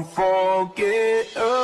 don't forget.